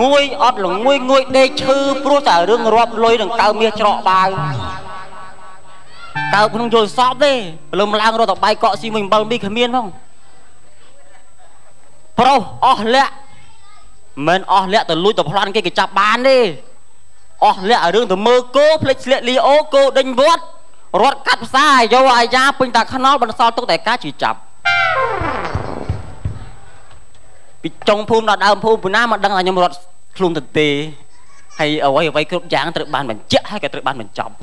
ងួយអត់ល្ងួយងួយដេកឈឺព្រោះតែរឿងរាប់លុយនឹងកើមាសច្រកបាវកើក្នុងយល់សពទេព្រលឹមឡើងរត់តបាយកក់ស៊ីមួយអំបិលមីគ្មានផងប្រុសអស់លាក់មិនអស់លាក់ទៅលួចទៅប្លន់គេគេចាប់បានទេអស់លាក់រឿងទៅមើលគោផ្លេចស្លៀកលីអូគោដេញវត្តរត់កាត់ផ្សារយកអាយ៉ាពេញតាខ្នល់បន្សល់ទុកតែការជឿចាប់ ពីចុងភូមិដល់ដើមភូមិពូណាមកដឹងថាខ្ញុំរត់ខ្លួនទៅទេហើយអ្វីអ្វីគ្រប់យ៉ាងត្រូវបានបញ្ជាក់ហើយក៏ត្រូវបានបញ្ចប់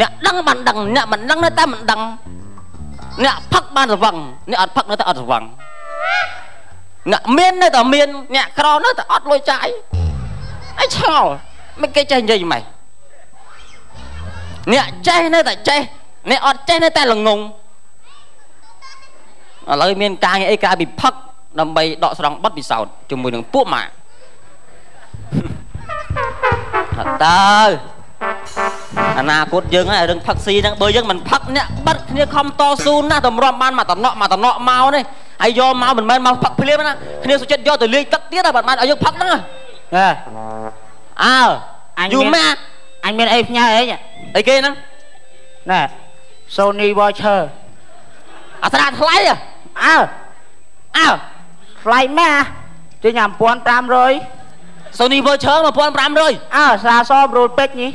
អ្នកដឹងបានដឹងអ្នកមិនដឹងនៅតែមិនដឹងអ្នកផឹកបានស្វឹងអ្នកអត់ផឹកនៅតែអត់ស្វឹងអ្នកមាននៅតែមានអ្នកក្រនៅតែអត់លុយចាយអីឆ្ងល់មិនគេចេះនិយាយម៉េចអ្នកចេះនៅតែចេះអ្នកអត់ចេះនៅតែល្ងងឥឡូវមានការងារអីក្រៅពីផឹក ដើម្បីដកស្រង់បទពិសោធន៍ជាមួយនឹងពួកម៉ាក់តើអនាគតយើងហើយរឿងផឹកស៊ីហ្នឹងបើយើងមិនផឹកអ្នកបិទគ្នាខំតស៊ូណាតម្រាំបានមកតំណក់មកតំណក់មកនេះហើយយកមកមិនមែនមកផឹកភ្លាមណាគ្នាសុចិត្តយកទៅលាយទឹកទៀតហើយបានឲ្យយើងផឹកហ្នឹងហ៎អើអញយូរម៉ាអញមានអីផ្ញើអីអីគេហ្នឹងណែ Sony Watcher អាស្រាថ្លៃអើអើ ថ្លៃម៉ាទិញ1500 Sony Watcher 1500អើស្រាសប្រូលពេជ្រនេះ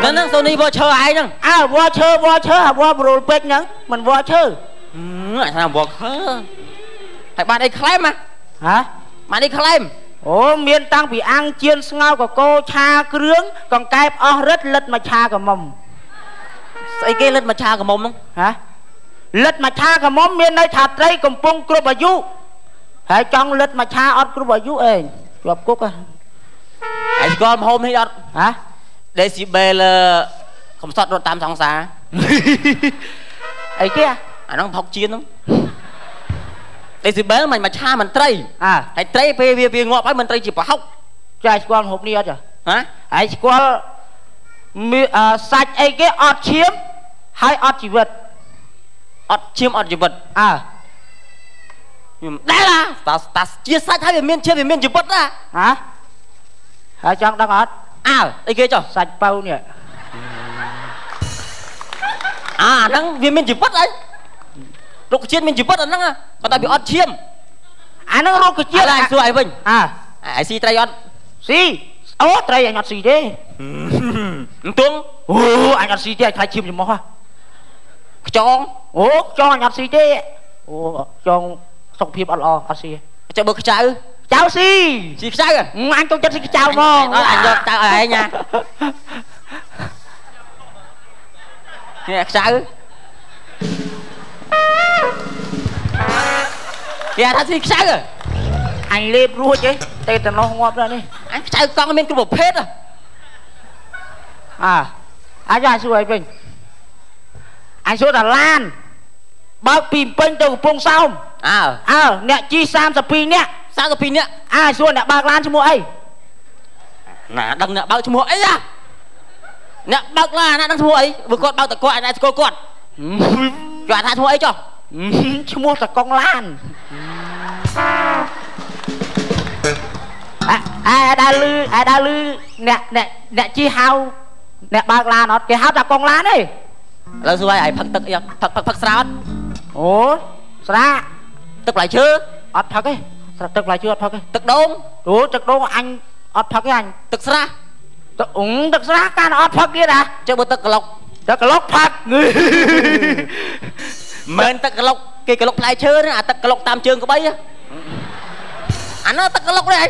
ហ្នឹងហ្នឹង Sony Watcher ឯងហ្នឹងអើ Watcher Watcher អា Watcher ប្រូលពេជ្រហ្នឹងមិន Watcher អាថា Watcher ហើយបានអីក្លែមហ៎ហ៎បានអីក្លែមអូមានតាំងពីអាំងជៀនស្ងោកកោឆាគ្រឿងកង្កែបអស់រិទ្ធលិតមកឆាកមុំស្អីគេលិតមកឆាកមុំហ្នឹងហ៎លិតមកឆាកមុំមានន័យថាត្រីកំពុងគ្រប់អាយុ ហើយចង់លិតមកឆាអត់គ្រប់អាយុអេជាប់គុកហ៎ហើយស្គាល់មហូបនេះអត់ហ៎ដេស៊ីបេលកំសត់រត់តាមសង្សារអីគេអាហ្នឹងផុកជៀនហ្នឹងដេស៊ីបេលមិនមកឆាមន្ត្រីអើហើយត្រីពេលវាវាងាប់ហើយមន្ត្រីជាប្រហុកចាស្គាល់ហូបនេះអត់ចាហ៎ហើយស្គាល់មានសាច់អីគេអត់ឈាមហើយអត់ជីវិតអត់ឈាមអត់ជីវិតអើ ខ្ញុំដែលតាតាជាសាច់ហើយវាមានឈាមវាមានជីវិតណាហ៎ហើយចង់ដឹងអត់អើអីគេចុះសាច់ប៉ៅនេះអាហ្នឹងវាមានជីវិតអីរុក្ខជាតិមានជីវិតអាហ្នឹងប៉ុន្តែវាអត់ឈាមអាហ្នឹងរុក្ខជាតិឡើយសួរអីវិញអើអាស៊ីត្រីអត់ស៊ីអូត្រីអញអត់ស៊ីទេអន្ទង់អូអញអត់ស៊ីទេខ្លាចឈាមច្រមុះហ៎ខ្ចងអូខ្ចងអញអត់ស៊ីទេអូខ្ចង សុខភាពអត់ល្អអត់ស៊ីចាំបើខ្ចៅចៅស៊ីស៊ីខ្ចៅអញទៅចិត្តស៊ីខ្ចៅហ្មងអញយកចៅឲ្យឯងណានេះខ្ចៅគេថាស៊ីខ្ចៅអញលេបរួចទេតែតំណោះងាប់ដល់នេះអញខ្ចៅកង់មានគ្រប់ប្រភេទអើអញអាចសួរអីវិញអញសួរតាឡាន បើកពីពេញទៅកំពង់សោមអើអើអ្នកជី32នាក់32នាក់អើសួរអ្នកបើកឡានឈ្មោះអីណាដឹងអ្នកបើកឈ្មោះអីណាអ្នកបើកឡានណាដឹងឈ្មោះអីបើគាត់បើកតគាត់អាចស្គាល់គាត់គាត់ថាឈ្មោះអីចុះឈ្មោះតកងឡានអើដើរលឺអើដើរលឺអ្នកអ្នកអ្នកជីហៅអ្នកបើកឡានអត់គេហៅតែកងឡានទេឥឡូវសួរឲ្យផឹកទឹកអីផឹកផឹកផឹកស្រាអត់ អូស្រាទឹកផ្លែឈើអត់ផឹកទេស្រាទឹកផ្លែឈើអត់ផឹកទេទឹកដូងអូទឹកដូងអញអត់ផឹកទេអញទឹកស្រះទឹកអ៊ុងទឹកស្រះកានអត់ផឹកទៀតហ៎ចុះបើទឹកក្លុកទឹកក្លុកផឹកមិនទឹកក្លុកគេក្លុកផ្លែឈើណាអាទឹកក្លុកតាមជើងក្បីអានោះទឹកក្លុកនេះ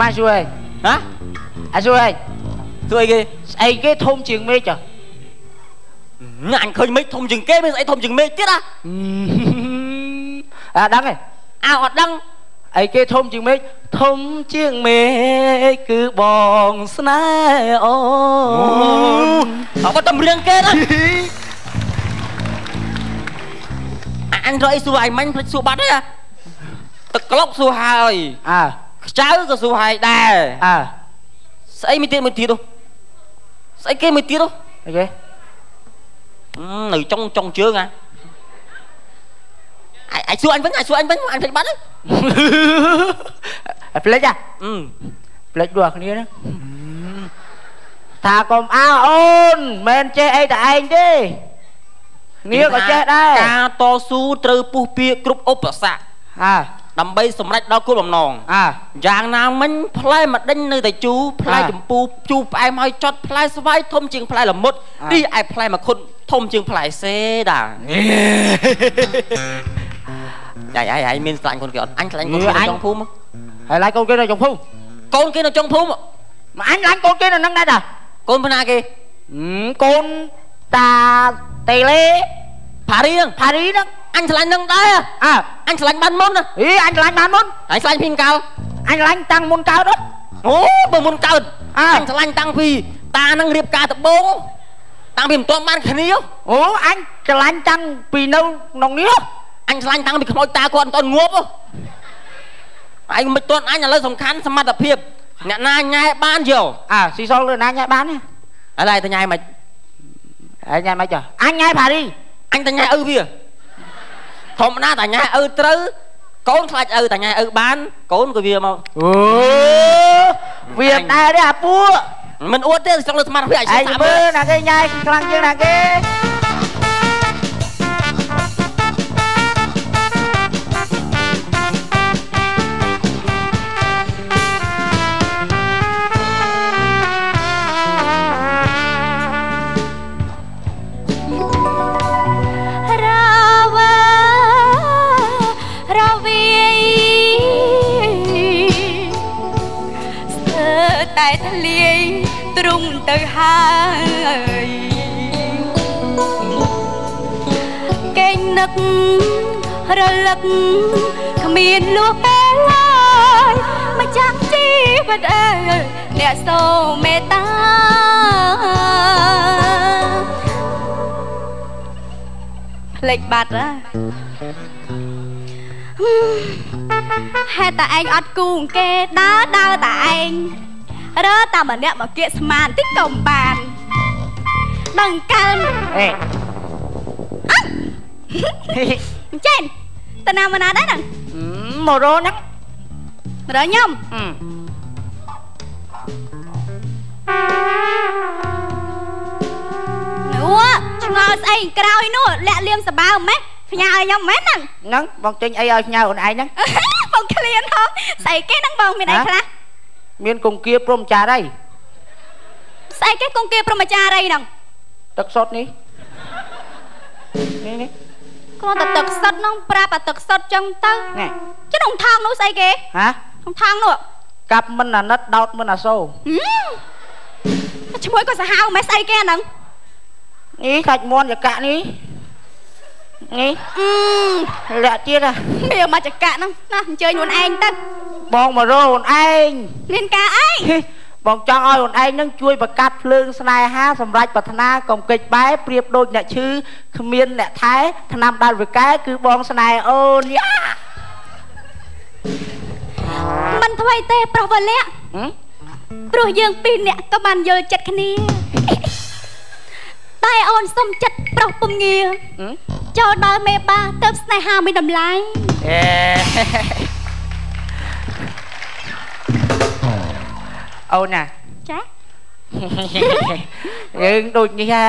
មកជួយហ៎អាជួយហ៎ជួយគេស្អីគេធំជាងមេឃចា អញឃើញមេឃធំជាងគេមានស្អីធំជាងមេឃទៀតហ៎អាដឹងទេអើអត់ដឹងអីគេធំជាងមេឃធំជាងមេឃគឺបងស្នេហ៍អូនអត់តែរៀងគេណាអញរកអីសួរអញមិញភ្លេចសួរបាត់ទេទឹកក្លុកសួរហើយអើខ្ចៅក៏សួរហើយដែរអើស្អីមួយទៀតមួយទៀតនោះស្អីគេមួយទៀតនោះអីគេ នៅចុងចុងជើងអាអាយអាយសួរអញវិញអាយសួរអញវិញអញភ្លេចបាត់ហើយអាផ្លេចអាអឺផ្លេចដូចគ្នាហ្នឹងថាកុំអើអូនមិនចេះអីតែឯងទេគ្នាក៏ចេះដែរការតស៊ូត្រូវពុះពៀគ្រប់ឧបសគ្គអើ ដើម្បីសម្រេចដល់គោលបំណងអើយ៉ាងណាមិញផ្លែម្ដេញនៅតែជូរផ្លែអ่าចម្ពូជូរផ្អែមហើយចត់ផ្លែស្វាយធំជាងផ្លែល្មុតអ่าនេះឯផ្លែមកខុនធំជាងផ្លែសេដាយាយយាយមានស្លាញ់កូនគេអត់អញស្លាញ់កូនគេនៅចុងភូមិហើយឡាយកូនគេនៅចុងភូមិកូនគេនៅចុងភូមិមកអញឡាញ់កូនគេនៅហ្នឹងដែរតាកូនផ្នាគេហឹមកូនតាតេលេ ផារៀងផារីហ្នឹងអញស្លាញ់នឹងដែរអើអញស្លាញ់បានមុនណាអីអញឡាញ់បានមុនហើយស្លាញ់ពីកាលអញឡាញ់តាំងមុនកើតហ៎អូបើមុនកើតអើអញស្លាញ់តាំងពីតានឹងរៀបការដំបងតាំងពីមិនទាន់បានគ្នាអូអញឆ្លាញ់តាំងពីនៅក្នុងនេះហ៎អញឆ្លាញ់តាំងពីខ្មោចតាគាត់មិនទាន់ងាប់ហ៎ឯងមិនទាន់អញឥឡូវសំខាន់សមត្ថភាពអ្នកណាញ៉ែបានយកអើស៊ីសុលលើណាញ៉ៃបានទេឥឡូវទៅញ៉ែមិនហើយញ៉ៃមិនចុះអញញ៉ៃផារី អញទៅញ៉ែឪវាធម្មតាតាញ៉ែឪត្រូវកូនខ្លាចឪតាញ៉ែឪបានកូនក៏វាមកអូវាមិនដែរទេអាពួកមិនអួតទេចង់លើសមត្ថភាពអញឯសាងកមើមើលលណាគេញ៉ៃខ្លាំងជាងណាគេ លឹកគ្មានលួសពេលឡើយម្ចាស់ជីវិតអើយអ្នកសូមមេត្តាភ្លេចបាត់ហ่าហេតុតែឯងអត់គូគេដើរដើរតែឯងរើតែម្នាក់មកគៀកស្មានតិចក៏មិនបានដឹងកាលអេអញ្ចេញ តើណាមកណាដែរហ្នឹងមករោហ្នឹងរើខ្ញុំហឹមអូឆ្ងល់ស្អីក្រោយនោះលាក់លៀមសបើម៉េះផ្ញើឲ្យខ្ញុំមែនហ្នឹងហ្នឹងបងចេញអីឲ្យញ៉ៅខ្លួនឯងហ្នឹងបងឃ្លានហងស្អីគេហ្នឹងបងមានអីហ៎ខ្លះមានកងគៀព្រមចារអីស្អីគេគង្គាព្រមចារីហ្នឹងទឹកសុតនេះនេះនេះ គ្រាន់តែទឹកសុទ្ធហ្នឹងប្រាប់តែទឹកសុទ្ធចឹងទៅនេះ chứ ក្នុងថងនោះស្អីគេហ៎ក្នុងថងនោះកាប់មិនអាណិតដោតមិនអាសូរហឹមឈ្មោះក៏សាហាវមិនស្អីគេអាហ្នឹងនេះខាច់មន់ចកៈនេះនេះអឺលាក់ទៀតហ่ะមានមកចកៈហ្នឹងណាអញ្ជើញខ្លួនឯងទៅបងមករោខ្លួនឯងមានការអី បងចង់ឲ្យខ្លួនឯងនឹងជួយបកាត់ភ្លើងស្នេហាសម្រាប់ប្រាថ្នាកុំកិច្ចបែប្រៀបដូចអ្នកឈឺគ្មានអ្នកថែឆ្នាំដាល់វិកែគឺបងស្នេហ៍អូនយ៉ាមិនថ្មីទេប្រុសវលៈហឹមព្រោះយើងពីរនាក់ក៏បានយល់ចិត្តគ្នាតែអូនសុំចិត្តប្រុសពំងាហឹមចូលដល់មេបាទៅស្នេហាមានតម្លៃ អេអូនណាចាយើងដូចនេះហ่า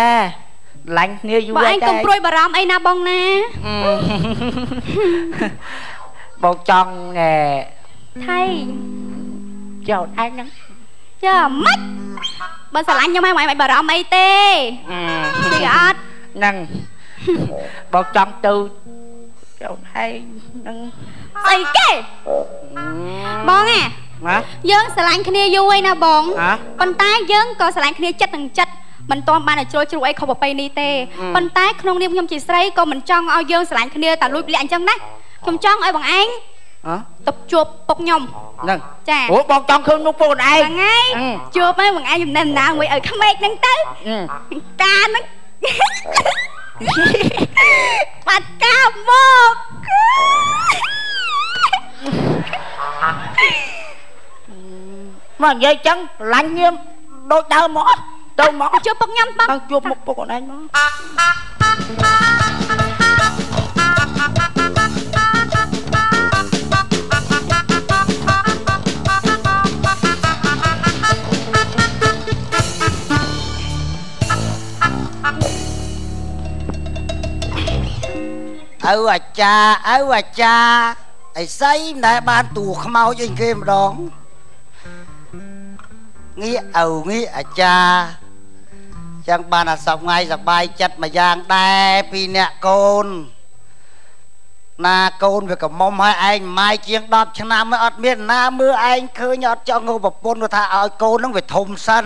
ឡាញ់គ្នាយូរបើហើឯយងកុំព្រួយបារម្ភអីណាបងណាអឺបងចង់ណែថៃចោលឯងហ្នឹងចាម៉េចបើស្រឡាញ់ខ្ញុំហើយមិនបារម្ភអីទេអឺទីអត់ហ្នឹងបងចង់ទៅចោលឯងហ្នឹងស្អីគេបងអា ណាយើងស្រឡាញ់គ្នាយូរហើយណាបងហ៎ប៉ុន្តែយើងក៏ស្រឡាញ់គ្នាចិត្តនឹងចិត្តមិនទាន់បានឲ្យជ្រុលជ្រួអីខុសប្រពៃនេះទេអឺប៉ុន្តែក្នុងនាមខ្ញុំជាស្រីក៏មិនចង់ឲ្យយើងស្រឡាញ់គ្នាតែលួចលាក់អញ្ចឹងណាខ្ញុំចង់ឲ្យបងឯងអឺទៅជួបពុកខ្ញុំហ្នឹងចាអូបងចង់ឃើញមុខពួកខ្លួនឯងហ្នឹងហើយអឺជួបហើយបងឯងចំណេះដំណើរមួយឲ្យក្មេកហ្នឹងទៅអឺកាហ្នឹងបាត់កាមក mà dây chân lạnh nghiêm đôi đau mỏ đau mỏ. Chưa bóc nhắm bóc đang chụp một bộ con anh nó ấu à cha ấu à cha. Ai xây nãy ban tù khmao cho anh kia mà ងមកឪអាចារ្យឪអាចារ្យអីស័យមិនដែលបានតួខ្មោចអីគេម្ដងងាកឪងាកអាចារ្យចឹងបានអាសពថ្ងៃសបាយចិត្តមួយយ៉ាងដែរពីអ្នកកូន ណាកូនវាកំមុំឲ្យឯងម៉ាយជាង10ឆ្នាំហើយអត់មានណាមើលឯងឃើញអត់ចង់ងប្រពន្ធគាត់ថាឲ្យកូននឹងវាធំសិន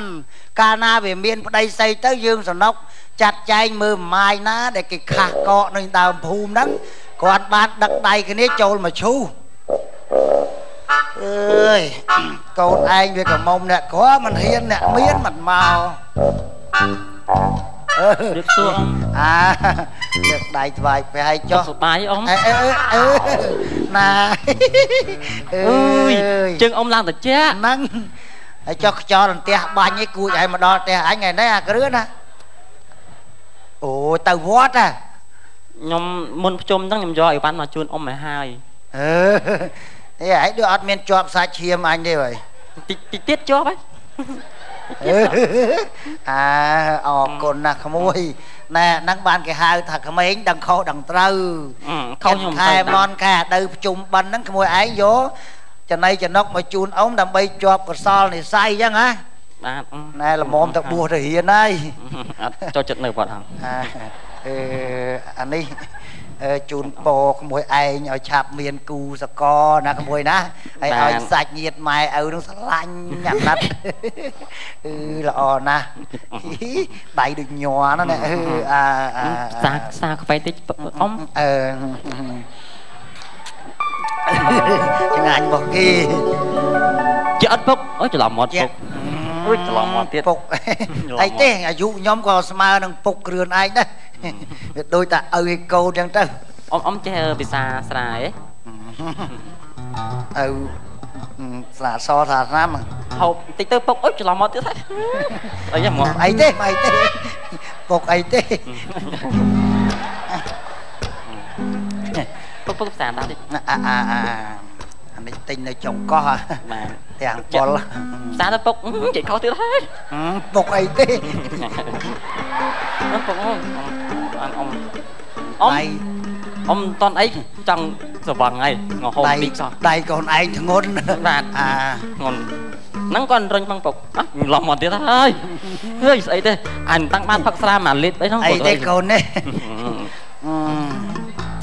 កាលណាវាមានប្តីស្អីទៅយើងសំណុកចាត់ចែងមើលម៉ាយណា ដែលគេខាស់កកនៅដើមភូមិហ្នឹងគាត់បានដឹកដៃគ្នាចូលមកឈូស អើយកូនឯងវាកំមុំអ្នកក្រមិនហ៊ានអ្នកមានមិនមកអឺរៀបសួរអ៊ំអាលើកដៃថ្វាយព្រះឲ្យចុះសុខសប្បាយអ៊ំអើអើអើណាអើអើយយជើងអ៊ំឡើងតិចហ្នឹងហើយចុះខ្យល់អន្ទះបាញ់ឯងគួចឲ្យមកដល់ផ្ទះអញថ្ងៃនេះអាគ្រឿនណាអូទៅវត្តហ่ะខ្ញុំមុនភ្ជុំហ្នឹងខ្ញុំយកអីវ៉ាន់មកជូនអ៊ំឲ្យហើយអឺ អេឯងដូចអត់មានជាប់សាច់ឈាមអញទេហើយតិចតិចទៀតជាប់ហើយអឺអាអរគុណណាស់ក្មួយណែហ្នឹងបានគេហៅថាក្មេងដឹងខុសដឹងត្រូវអឺខុសខ្ញុំខែទៅមនខែដៅប្រជុំបិណ្ឌហ្នឹងក្មួយឯងយកចំណៃចំណុកមកជូនអ៊ំដើម្បីជាប់កសលនិស័យអញ្ចឹងណាបាទអ៊ំណែល្មមទៅបួសទៅរៀនហើយអត់ចូលចិត្តនៅវត្តហ្នឹងអាអឺអានេះអឺ ជូនពរក្មួយឯងឲ្យឆាប់មានគូសកលណាក្មួយណាហើយឲ្យសាច់ញាតម៉ែឪនឹងស្រឡាញ់អាណិតអឺល្អណាស់ដៃដូចញ័រណាស់ណែអឺអាអាសាសាខ្វែតិចអ៊ំអឺឆ្ងាញ់របស់គេជាអត់ពុកអូយច្រឡំមាត់ពុក អុយច្រឡំមកទៀតពុកច្រឡំមកអីទេអាយុខ្ញុំក៏ស្មើនឹងពុកគ្រឿនឯងដែរវាដូចតែឪឲ្យកូនចឹងទៅអ៊ំអ៊ំចេះភាសាស្រាយឪស្លាសថាឆ្នាំហូបតិចទៅពុកអុយច្រឡំមកទៀតហើយអីហ្មងអីទេអីទេពុកអីទេពុកពុកភាសាដាក់តិចអាអាអាអានេះទិញនៅចុងកោះហ่ะបាទ ទាំងប៉ុលភាសាទៅពុកចេះខុសទៀតហើយហឹមពុកអីទេអ៊ំពុកអ៊ំអ៊ំអ៊ំអ៊ំដៃអ៊ំតន់អីចង់ស្វឹងហើយងហូបដៃទីសោះដៃកូនឯងធ្ងន់បាទអាងន់ហ្នឹងគាត់រុញផងពុកអ่ะឡំមកទៀតហើយហើយស្អីទេអញតាំងបានផឹកស្រាមួយលីត្រអីហ្នឹងអីពុកទេកូននេះអឺ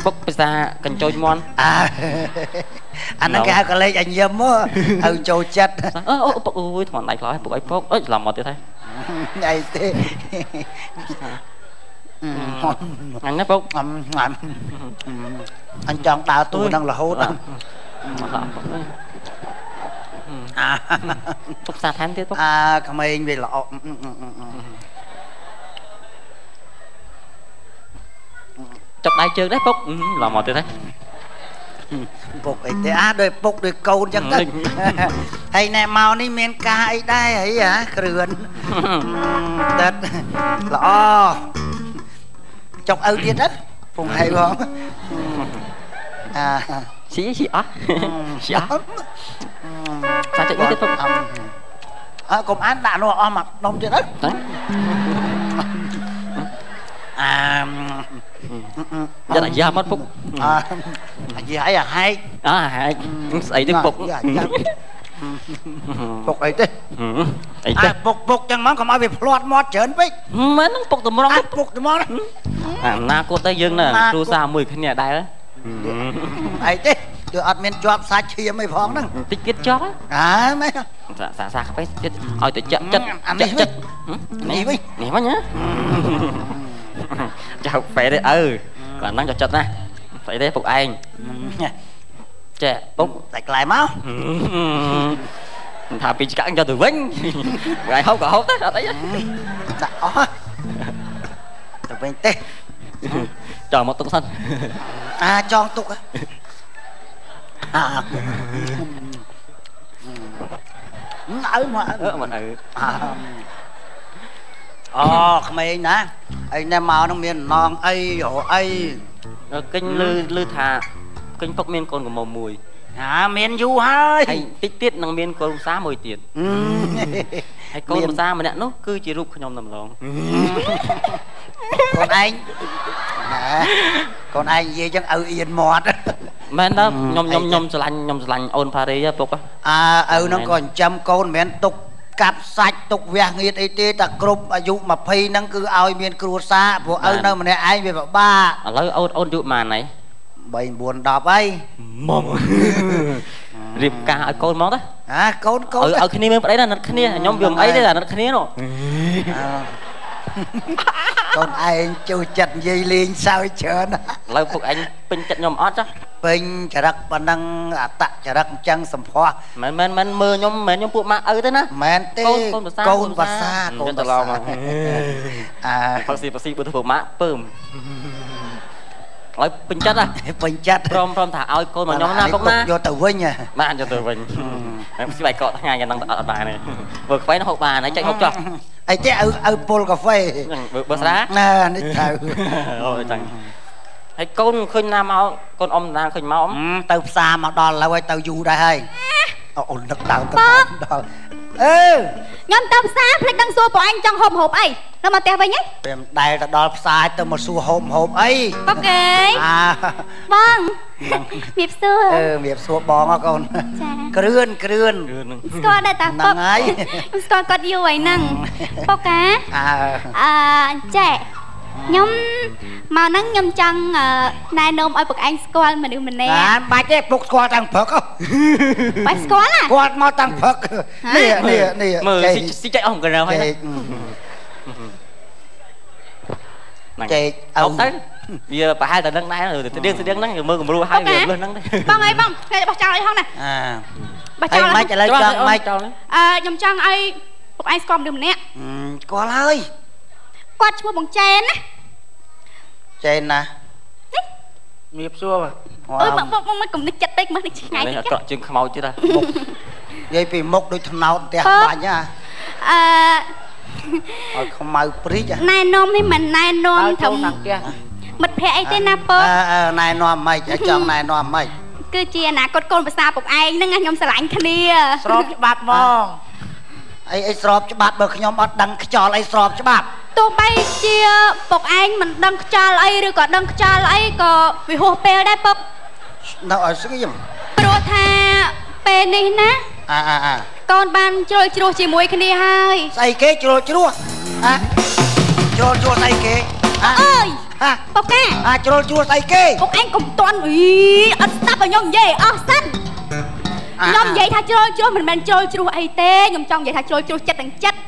ពុកភាសាកញ្ចូចមន់អា អាហ្នឹងគេហៅកលេចអញញឹមមកឲ្យចូលចិត្តអឺអូពុកអើយធ្ងន់ដៃខ្លោហើយពុកអីពុកអើយច្រឡំមកទៀតហើយអីទេអញណាពុ ពុកអើយអាពុកភាសាថែមទៀតពុកអាក្មេងវាល្អចុកដៃជើងដែរពុកឡំមកទៀតហើយពុកអីទេអាដោយពុកដោយកូនចឹងទៅហើយណែមកនេះមានការអីដែរហីហ่าគ្រឿនដិតល្អចុកឪទៀតទៅពងហៃបងអាស៊ីស៊ីអស់ស៊ីអស់សាច់មួយទៀតពុកអើកុំអានដាក់នោះអស់មកដុំទៀតទៅទៅអាយ៉ាត់យ៉ាមកពុកអា អាយហើយអាហែកអើហើយស្អីទេពុកយ៉ាយ៉ាពុកអីទេអីអាទេពុកពុកចឹងមកកុំឲ្យវាផ្្លាត់មាត់ច្រើនពេកមែនហ្នឹងពុកតម្រង់អាពុកទៅមកអាណាគតទៅយើងណាអនាគតគ្រូសាមួយគ្នាដែរអីទេគឺអត់មានជាប់សាច់ឈាមអីផងហ្នឹងតិចទៀតចប់អាមែនសាសាសាខ្វេទៀតឲ្យទៅចាក់ចិត្តអានេះវិញនេះនេះវិញនេះវិញណាចៅហ្វេទេអើគាត់ហ្នឹងចូលចិត្តណា ស្អីទេពុកឯងចេះពុកសាច់ក្លែមកថាពីឆ្កាក់យកទៅវិញថ្ងៃហូបក៏ហូបដែរអត់អីទេដាក់អស់ទៅវិញទេចង់មកទុកសិនអាចងទុកអាអើមកអឺមិនអើអូក្មេងណាអីណែមកនឹងមានណងអីរអី កិញលឺលឺថាកិញពុកមានកូនកំមុំមួយអាមានយូរហើយហើយតិចទៀតនឹងមានកូនឧស្សាហ៍មួយទៀតអឺហើយកូនឧស្សាហ៍ម្នាក់នោះគឺជារូបខ្ញុំតម្លងកូនឯងណែកកូនឯងនិយាយចឹងឪអៀនមាត់មែនតើខ្ញុំខ្ញុំខ្ញុំស្រឡាញ់ខ្ញុំស្រឡាញ់អូនផារីហ៎ពុកហ៎អើឪហ្នឹងក៏ចិញ្ចឹមកូនមិនមែនទុក កាប់សាច់ទុកវះងៀតអីទេតែគ្រប់អាយុ20ហ្នឹងគឺឲ្យមានគ្រួសារព្រោះឪនៅម្នាក់ឯងវាពិបាកឥឡូវអូនអូនយុប៉ុន្មានហើយ3 9 10ហើយមករៀបការឲ្យកូនមកទៅហាកូនកូនឲ្យឲ្យគ្នាមានប្តីណានិតគ្នាខ្ញុំវាមិនអីទេតែនិតគ្នានោះអើ កូនឯងចូលចិត្តនិយាយលេងសើចច្រើនណាស់ឥឡូវពុកអញពេញចិត្តខ្ញុំអត់ចាពេញចរិតប៉ុណ្ណឹងអតចរិតអញ្ចឹងសម្ផស្សមិនមែនមិនមើលខ្ញុំមិនមែនខ្ញុំពួកម៉ាក់ឪទេណាមែនទេកូនកូនប្រសាកូនប្រសាកូកូននប្រប្រសាសាអើផឹកស៊ីផឹកស៊ីបើទៅពួកម៉ាក់ពើមឲ្យពេញចិត្តហ៎ពេញចិត្តព្រមព្រមថាឲ្យកូនមកខ្ញុំណាពុកណាយកទៅវិញហ៎បានយកទៅវិញហើយស្បែកកកថ្ងៃយ៉ាងហ្នឹងអត់បានទេបើខ្វែងហូបបានហើយចែកហូបចុះ អីទេឪឪពុលកាហ្វេហ្នឹងបើបើស្រាណែនេះត្រូវអូយចឹងហើយកូនឃើញណាមកកូនអ៊ំណាឃើញមកអ៊ំហឹមទៅផ្សារមកដល់ឥឡូវហើយទៅយូរដែរហើយអូអូននឹកដើមទៅដល់អឺខ្ញុំទៅផ្សារភ្លេចដឹងសួរពួកឯងចង់ហូបហូបអីនៅមកផ្ទះវិញហ៎ពេលមិនដែលទៅដល់ផ្សារទៅមកសួរហូបហូបអីប៉កេអាបង មៀបសួរអឺរៀបសួរបងហ៎កូនចាគ្រឿនគ្រឿនគឺនឹងស្គាល់ដែរតាហ្នឹងពុកហើយខ្ញុំស្គាល់គាត់យូរហើយហ្នឹងពុកកាអើអឺចែខ្ញុំមកហ្នឹងខ្ញុំចង់អឺណែនាំឲ្យពុកឯងស្គាល់មនុស្សម្នាក់អានបាច់ទេពុកស្គាល់តាំងព្រឹកហ៎បាច់ស្គាល់ហ៎គាត់មកតាំងព្រឹកនេះនេះនេះមើលចេកស៊ីស៊ីចែកអស់កណ្ដៅហើយចេកហ្នឹងចេកអឪត់ទៅ វាប្រហែលតែនឹងដែរស្តៀងស្តៀងហ្នឹងមើលគំរូហើយវាលឹះហ្នឹងទេបងអីបងគេបោះចោលអីហងណាអាបោះចោហើយលមិនឥឡូវចង់មិនចោលអឺខ្ញុំចង់ឲ្យពុកឯងស្គាល់មនុស្សម្នាក់ស្គាល់ហើយគាត់ឈ្មោះបងចែនណាចេនណាមៀបសួរបាទអើយមកមកមកកុំនឹកចិត្តពេកមើលនេះឆ្ងាយនេះតិអចក្រក់ជាងខ្មោចទៀតហ៎និយាយពីមុខដូចថ្នោតផ្ទះបាញ់ហ่ะអឺឲ្យខ្មៅព្រីកហ៎ណែនាំនេះមិនណែនាំដល់ត្រឹចូលមតាមផ្ទះ មិត្តភ័ក្តិអីទេណាពុកអើអើណែនាំម៉េចឲ្យចង់ណែនាំម៉េចគឺជាអនាគតកូនប្រសាពុកឯងហ្នឹងណាខ្ញុំស្រឡាញ់គ្នាស្របច្បាប់មកអីអីស្របច្បាប់បើខ្ញុំអត់ដឹងខ្យល់អីស្របច្បាប់ទោះបីជាពុកឯងមិនដឹងខ្យល់អីឬក៏ដឹងខ្យល់អីក៏វាហួសពេលដែរពុកនៅឲ្យស្ងៀមព្រោះថាពេលនេះណាអាអាអាកូនបានជ្រុលជ្រោះជាមួយគ្នាហើយស្អីគេជ្រុលជ្រោះហ៎ជ្រុលជ្រោះស្អីគេហ៎អើយ ហ៎ពុកកាអាជ្រុលជ្រោះស្អីគេពុកឯងកុំតន់អីអត់ស្ដាប់ឲ្យខ្ញុំនិយាយអស់សិនខ្ញុំនិយាយថាជ្រុលជ្រោះមិនមែនជ្រុលជ្រោះអីទេខ្ញុំចង់និយាយថាជ្រុលជ្រោះចិត្តទាំងចិត្ត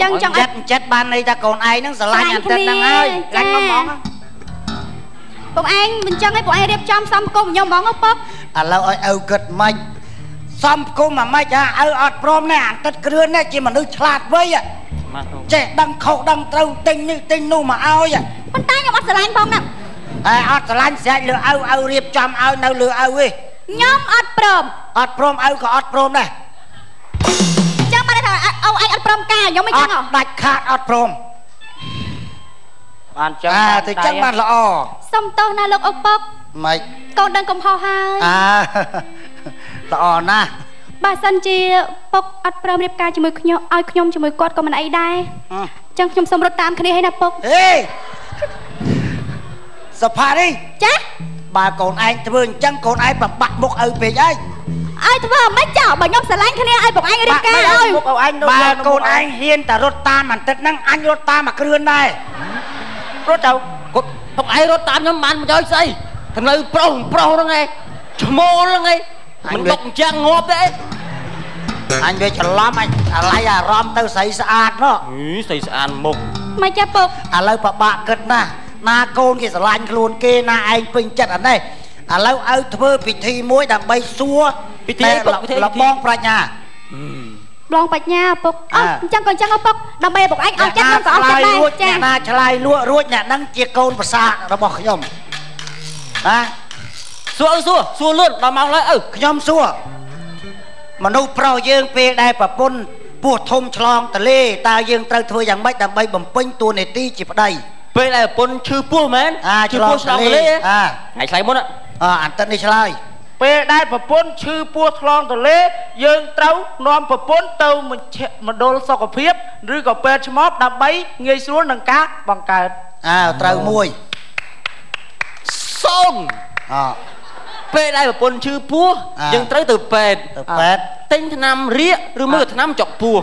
ចឹងចង់ឲ្យចិត្តចិត្តបានន័យថាកូនឯងហ្នឹងស្រឡាញ់អន្តិតហ្នឹងហើយចាចាញ់មកហ្មងពុកឯងមិនចឹងឯងពុកឯងរៀបចំសំគុំខ្ញុំហ្មងហ៎ពុកឥឡូវឲ្យឪគិតម៉េចសំគុំអាម៉េចហ่ะឪអត់ព្រមណែអន្តិតគ្រឿននេះជាមនុស្សឆ្លាតវៃហ៎មកទៅចេះដឹងខុសដឹងត្រូវទិញនេះទិញនោះមកឲ្យហ៎ ប៉ុន្តែខ្ញុំអត់ស្រឡាញ់ផងហ្នឹងហើយអត់ស្រឡាញ់ស្រែកលើឪឪរៀបចំឲ្យនៅលើឪទេខ្ញុំអត់ព្រមអត់ព្រមឪក៏អត់ព្រមដែរចឹងបានថាអូឯងអត់ព្រមការខ្ញុំមិនអចឹត់ងហ៎ដាច់ខាតអត់ព្រមបានចឹងអាទៅចឹងបានល្អសុំទោសណាលោកឪពុកម៉េចកូនដឹងកំហុសហើយអាល្អណាស់ បើសិនជាពុកអត់ព្រមរៀបការជាមួយខ្ញុំឲ្យខ្ញុំជាមួយគាត់ក៏មិនអីដែរហឹមចឹងខ្ញុំសូមរត់តាមគ្នាឲ្យណាពុកហេសផារីចាបើកូនឯងធ្វើអញ្ចឹងកូនឯងប្របាក់មុខឪពេកហើយឲ្យធ្វើអ្មិនចោលបើខ្ញុំស្រឡាញ់គ្នាឲ្យពុកឯងរៀបការឲ្យមុខឲ្យឯងនៅបើនៅកូនឯងហ៊ានតែរត់តាមបន្តិចហ្នឹងអញរត់តាមមកគ្រឿនដែររត់ទៅគាត់ពុកឯងរត់តាមខ្ញុំបានមកយកស្អីទៅនៅប្រុសប្រុសហ្នឹងឯងឈ្មោលហ្នឹងឯងមិនដុកអញ្ចឹងងាប់ទេ អញវាច្រឡំអញអាឡ័យអារម្មណ៍ទៅស្រីស្អាតនោះអីស្អីស្អាតមុខមិនចាពុកឥឡូវប្របាក់គិតណាស់ណាកូនគេស្រឡាញ់ខ្លួនគេណាឯងពេញចិត្តអានេះឥឡូវឲ្យធ្វើពិធីមួយដើម្បីសួរពិធីអីពុកពិធីលបងប្រាជ្ញាបងបញ្ញាឪពុកអោះអ่าអញ្ចឹងក៏អញ្ចឹងឪពុកដើម្បីឲ្យពុកឯងឲ្យចិត្តខ្ញុំក៏អស់ចិត្តដែររួចចាអ្នកណាឆ្លើយលក់រួចអ្នកហ្នឹងជាកូនប្រសារបស់ខ្ញុំណាសួរសួរសួរលឿនដល់ម៉ោងឡើយអើខ្ញុំសួរ មនុស្សប្រុសយើងពេលដែលប្រពន្ធពោះធំឆ្លងតលេតើយើងត្រូវធ្វើយ៉ាងម៉េចដើម្បីបំពេញតួនាទីជាប្តីពេលដែលប្រពន្ធឈឺពោះមែនអាឈឺពោះឆ្លងទលេអាថ្ងៃឆ្លៃមុនអអន្តិតនេះឆ្លើយពេលដែលប្រពន្ធឈឺពោះថ្លងទលេយើងត្រូវនាំប្រពន្ធទៅមជ្ឈមណ្ឌលសុខភាពឬក៏ពេទ្យឆ្មបដើម្បីងាយស្រួលនឹងការបង្កើតអើត្រូវមួយសូនអ ពេលដែលប្រពន្ធឈឺពោះអាយើងត្រូវទៅពេទ្យទៅពេទ្យទិញថ្នាំរាកឬមួយក៏ថ្នាំចុកពោះ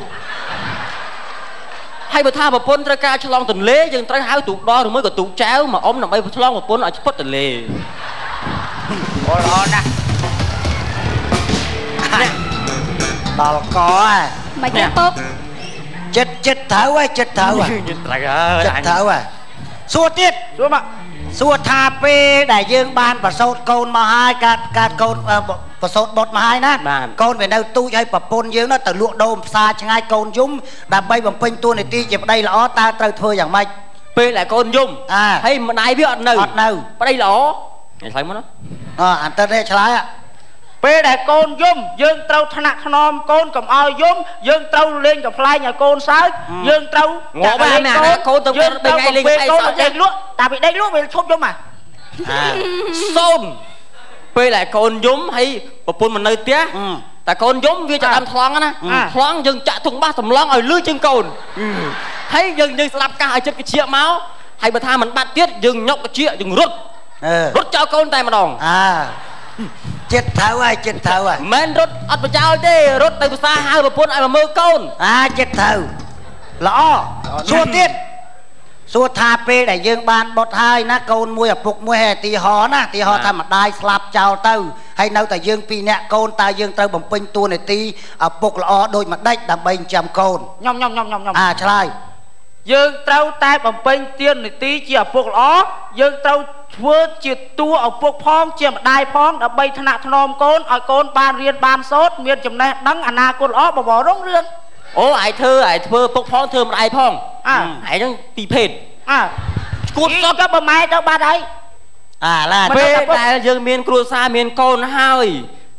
ហើយបើថាប្រពន្ធត្រូវការឆ្លងទន្លេយើងត្រូវហៅទូកដរឬមួយក៏ទូកចែវមកអុំដើម្បីឆ្លងប្រពន្ធឲ្យឆ្ពត់ទន្លេអូល្អណាស់ដល់កហ៎មិនទេពុកចិត្តចិត្តត្រូវហើយចិត្តត្រូវហើយយើងត្រូវហើយចិត្តត្រូវហើយសួរទៀតសួរមក សួរថាពេលដែលយើងបានប្រសូតកូនមកហើយកាត់កាត់កូនអឺប្រសូតបុតមកហើយណាកូនវានៅទូចហើយប្រពន្ធយើងនោះទៅលក់ដូរផ្សារឆ្ងាយកូនយំដើម្បីបំពេញតួនាទីជាប្តីល្អតើត្រូវធ្វើយ៉ាងម៉េចពេលដែលកូនយំអាហើយម្ដាយវាអត់នៅអត់នៅប្តីល្អញ៉ៃឆ្លើយមកណាអអន្តិតនេះឆ្លើយហ่ะ ពេលដែលកូនយំយើងត្រូវថ្នាក់ថ្នមកូនកុំឲ្យយំយើងត្រូវលេងកំ pl ែងឲ្យកូនសើចយើងត្រូវងាប់ហើយអាណាកូនទៅយើងពេលថ្ងៃលេងពេលថ្ងៃកូនសើចដេកលក់តែពីដេកលក់វាឈប់យំហ่ะអាសូនពេលដែលកូនយំហើយប្រពន្ធមិននៅផ្ទះអឺតែកូនយំវាចាប់ដើមថ្លង់ណាអ่าថ្លង់យើងចាក់ធុងបាសសម្លងឲ្យលឺជាងកូនហើយយើងយើងស្ដាប់កាសឲ្យចិត្តកជាមកហើយបើថាមិនបាត់ទៀតយើងញុកកជាយើងរត់អឺរត់ចោលកូនតែម្ដងអា ចិត្តត្រូវហើយចិត្តត្រូវហើយមិនរត់អត់បចោលទេសទៅភាសាហៅប្រពន្ធឲ្យមកមើលកូនអាចិត្តត្រូវល្អសួរទៀតសួរថាពេលដែលយើងបានបុតហើយណាកូនមួយឪពុកមួយហើយឧទាហរណ៍ណាឧទាហរណ៍ថាម្ដាយស្លាប់ចោលទៅហើយនៅតែយើងពីរនាក់កូនតើយើងត្រូវបំពេញតួនាទីឪពុកល្អដូចម្ដេចដើម្បីចិញ្ចឹមកូនញ៉ំញ៉ំញ៉ំញ៉ំញ៉ំអាឆ្លើយ យើងត្រូវតែបំពេញទាននីតិជាឪពុកល្អយើងត្រូវធ្វើជាតួឪពុកផង ជាម្ដាយផងដើម្បីថ្នាក់ថ្នមកូនឲ្យកូនបានរៀនបានសូត្រមានចំណេះដឹងអនាគតល្អបបររុងរឿងអូឯងធ្វើឯងធ្វើពុកផងធ្វើម្ដាយផងអើឯងហ្នឹងពីរភេទអើឈួតគួតសសតតក៏បើម៉ែទៅបាត់ហើយអាឡាមិនពេលដឹងថាពុកដែលយើងមានគ្រួសារមានកូនហើយ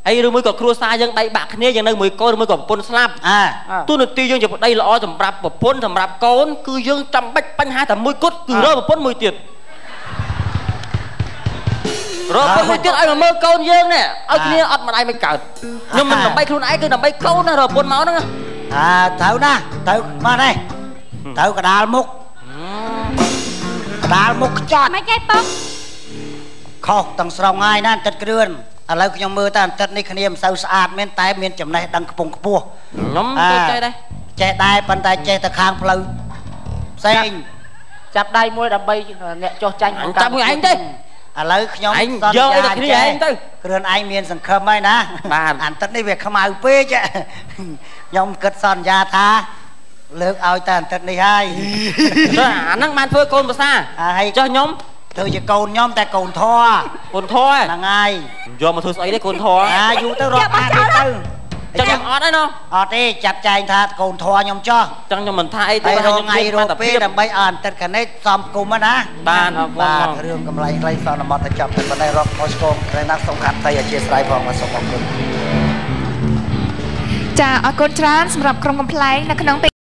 ហើយឬមួយក៏គ្រួសារយើងដៃបាក់គ្នាយើងនៅមួយកូនឬមួយក៏ប្រពន្ធស្លាប់អាទូនាទីយើងជាប្តីល្អសម្រាប់ប្រពន្ធសម្រាប់កូនគឺយើងចាំបាច់បញ្ហាតែមួយគត់គឺរកប្រពន្ធមួយទៀតរកប្រពន្ធមួយទៀតឲ្យមកមើលកូនយើងនេះឲ្យគ្នាអត់ម្ដាយមិនកើតខ្ញុំមិនដើម្បីខ្លួនឯងគឺដើម្បីកូនណារកប្រពន្ធមកហ្នឹងណាអាត្រូវណាត្រូវមកនេះត្រូវកដាលមុខកដាលមុខខ្ចត់មិនទេពុកខុសទាំងស្រុងហើយណាអន្តិតគ្រឿន ឥឡូវខ្ញុំមើលតែអន្តិតនេះគ្នាមិនសូវស្អាតមែនតែមានចំណេះដឹងខ្ពង់ខ្ពស់ខ្ញុំអាទៅចេះដែរចេះដែរប៉ុន្តែចេះទៅខាងផ្លូវផ្សេងចាប់ដៃមួយដើម្បីអ្នកចោះចាញ់អញចាប់មួយឯងទេឥឡូវខ្ញុំឯងយកអីទៅគ្នាឯងទៅគ្រឿនឯងមានសង្ឃឹមហើយណាបាទអន្តិតនេះវាខ្មៅពេកខ្ញុំគិតសន្យាថាលើកឲ្យតែអន្តិតនេះហើយទៅអាហ្នឹងបានធ្វើកូនភាសាអាហើយចុះខ្ញុំ ធ្វើជាកូនខ្ញុំតែកូនធរកូនធរហ្នឹងហើយយកមកធ្វើស្អីទេកូនធរអាយូរទៅរត់អានទៅចឹងខ្ញុំអត់ទេណោះអត់ទេចាត់ចែងថាកូនធរខ្ញុំចោះចឹងខ្ញុំមិនថាអីទេហើយរខ្ញុំងថ្ងៃរងពេលដើម្បីឲ្យអន្តិតកណេតសំគុំណាបានអរគុណបាទបងរឿងកម្លែងខ្លីសន្មតទៅចាប់តែប៉ុណ្ណេះរកមកស្គងក្រែណាស់សំខាន់តែអធិស្ឋានផងមកសូមអរគុណចាអរគុណច្រើនសម្រាប់ក្រុមកំ pl ែងនៅក្នុង